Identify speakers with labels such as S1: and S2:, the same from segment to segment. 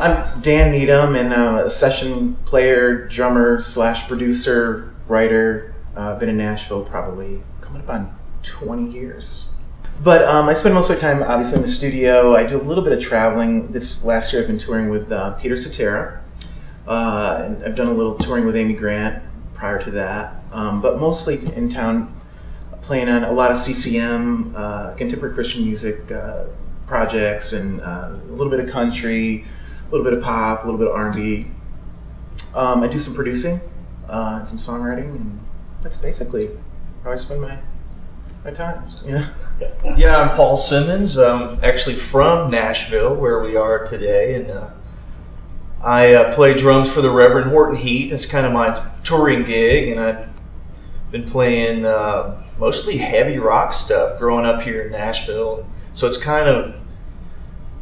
S1: I'm Dan Needham, and I'm a session player, drummer slash producer, writer. Uh, been in Nashville probably coming up on 20 years. But um, I spend most of my time obviously in the studio. I do a little bit of traveling. This last year I've been touring with uh, Peter Cetera. Uh, and I've done a little touring with Amy Grant prior to that. Um, but mostly in town playing on a lot of CCM, uh, contemporary Christian music uh, projects, and uh, a little bit of country, a little bit of pop, a little bit of R&B. Um, I do some producing uh, and some songwriting, and that's basically how I spend my my time. Yeah.
S2: Yeah, I'm Paul Simmons. I'm actually from Nashville, where we are today, and uh, I uh, play drums for the Reverend Horton Heat. It's kind of my touring gig, and I've been playing uh, mostly heavy rock stuff growing up here in Nashville. So it's kind of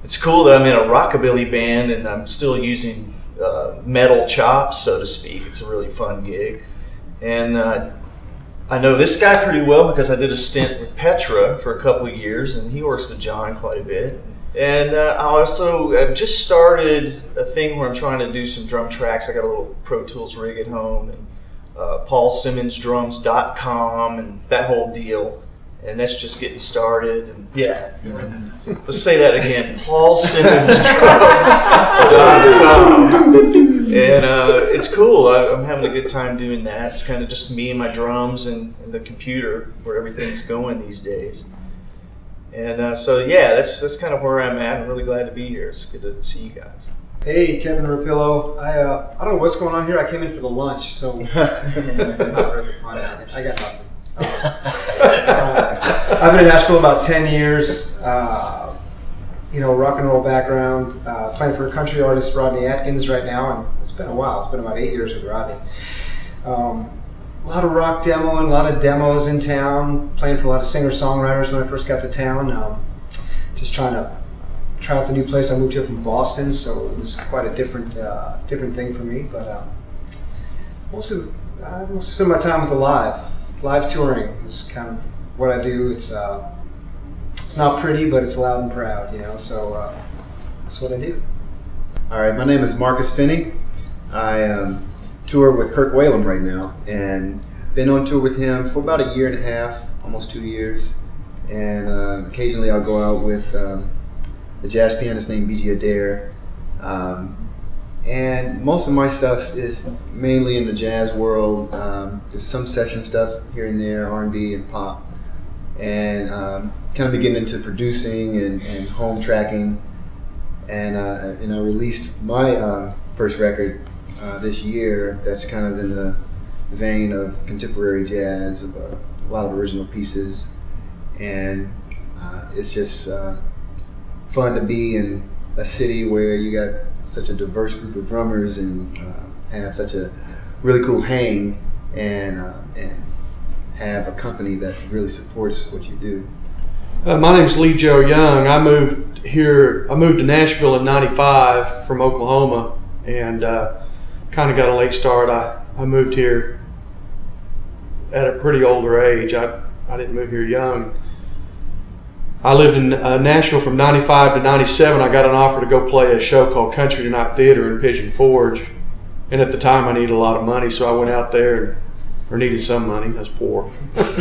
S2: it's cool that I'm in a rockabilly band and I'm still using uh, metal chops, so to speak. It's a really fun gig, and uh, I know this guy pretty well because I did a stint with Petra for a couple of years, and he works with John quite a bit. And uh, I also have just started a thing where I'm trying to do some drum tracks. I got a little Pro Tools rig at home, and uh, paulsimmonsdrums.com and that whole deal. And that's just getting started. And yeah, let's say that again paulsimmonsdrums.com. And uh, it's cool. I, I'm having a good time doing that. It's kind of just me and my drums and, and the computer where everything's going these days. And uh, so, yeah, that's that's kind of where I'm at. I'm really glad to be here. It's good to see you guys.
S3: Hey, Kevin Rapillo. I uh, I don't know what's going on here. I came in for the lunch, so it's not really fun. I got nothing. Uh, I've been in Nashville about ten years. Uh, you know, rock and roll background. Uh, playing for country artist Rodney Atkins right now, and it's been a while. It's been about eight years with Rodney. Um, a lot of rock demoing, a lot of demos in town. Playing for a lot of singer songwriters when I first got to town. Um, just trying to try out the new place. I moved here from Boston, so it was quite a different uh, different thing for me. But um, mostly, I mostly spend my time with the live live touring is kind of what I do. It's uh, it's not pretty, but it's loud and proud, you know. So uh, that's what I do.
S4: All right, my name is Marcus Finnie. I um, tour with Kirk Whalum right now, and been on tour with him for about a year and a half, almost two years. And uh, occasionally I'll go out with um, the jazz pianist named Beegie Adair. Um, and most of my stuff is mainly in the jazz world. Um, there's some session stuff here and there, R&B and pop, and um, kind of beginning into producing and, and home tracking. And uh, and I released my uh, first record uh, this year. That's kind of in the vein of contemporary jazz, a lot of original pieces, and uh, it's just uh, fun to be in a city where you got such a diverse group of drummers and uh, have such a really cool hang and uh, and have a company that really supports what you do.
S5: Uh, my name's Lejoe Young. I moved here. I moved to Nashville in '95 from Oklahoma, and uh, kind of got a late start. I, I moved here at a pretty older age. I I didn't move here young. I lived in uh, Nashville from 95 to 97. I got an offer to go play a show called Country Tonight Theater in Pigeon Forge. And at the time, I needed a lot of money, so I went out there and, or needed some money. I was poor. so uh,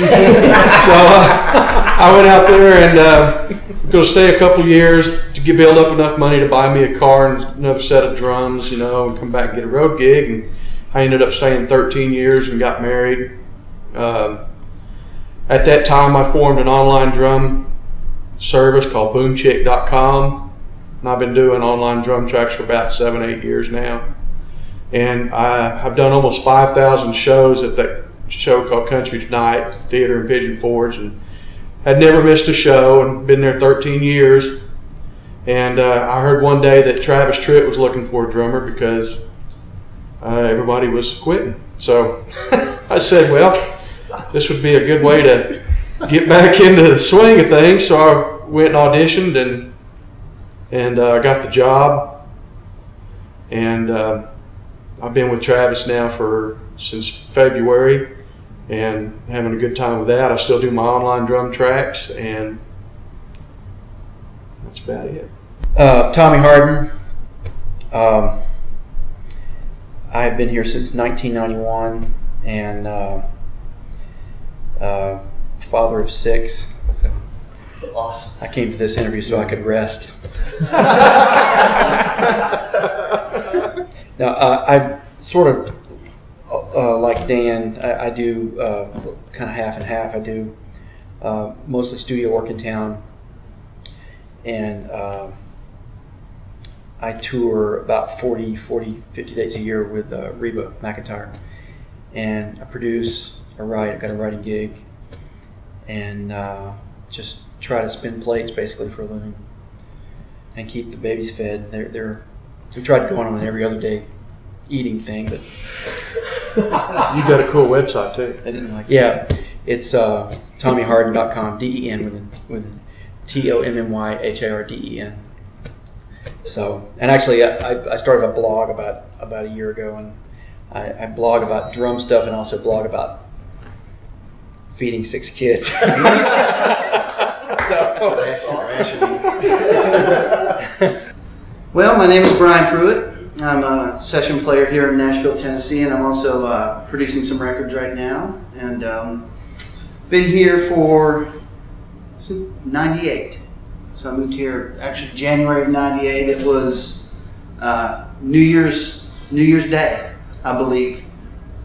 S5: I went out there and uh, going to stay a couple years to get, build up enough money to buy me a car and another set of drums, you know, and come back and get a road gig. And I ended up staying 13 years and got married. Um, at that time, I formed an online drum service called boomchick.com. And I've been doing online drum tracks for about seven, eight years now. And I have done almost 5,000 shows at that show called Country Tonight Theater in Pigeon Forge and had never missed a show and been there 13 years. And uh, I heard one day that Travis Tritt was looking for a drummer because uh, everybody was quitting. So I said, well, this would be a good way to get back into the swing of things. So I went and auditioned and and uh, got the job. And uh, I've been with Travis now for since February, and having a good time with that. I still do my online drum tracks, and that's about it.
S6: Uh, Tommy Harden. Um, I've been here since 1991 and uh, uh, father of six. So
S2: Awesome.
S6: I came to this interview so I could rest. now, uh, I sort of uh, like Dan, I, I do uh, kind of half and half. I do uh, mostly studio work in town, and uh, I tour about 40, 40, 50 days a year with uh, Reba McEntire. And I produce, I write, I've got a writing gig, and uh, just try to spin plates basically for a living and keep the babies fed. They're, they're, we tried going on an every other day eating thing, but
S5: You got a cool website too.
S6: I didn't like. Yeah, it's uh, TommyHarden.com. D E N with an, with an T O M M Y H A R D E N. So, and actually, I, I started a blog about about a year ago, and I, I blog about drum stuff and also blog about feeding six kids. so,
S7: Well, my name is Brian Pruitt. I'm a session player here in Nashville, Tennessee, and I'm also uh, producing some records right now. And um, been here for since '98. So I moved here actually January of '98. It was uh, New Year's New Year's Day, I believe.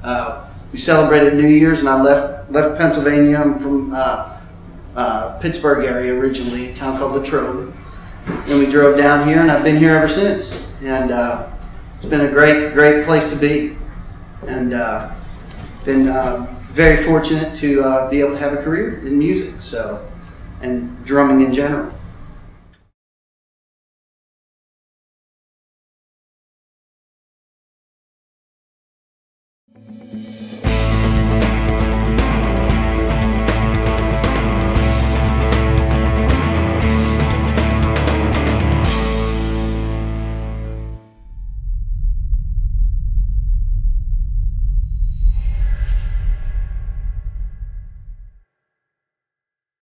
S7: Uh, we celebrated New Year's, and I left left Pennsylvania. I'm from uh, uh, Pittsburgh area originally, a town called Latrobe and we drove down here, and I've been here ever since. And uh, it's been a great, great place to be, and uh, been uh, very fortunate to uh, be able to have a career in music, so and drumming in general.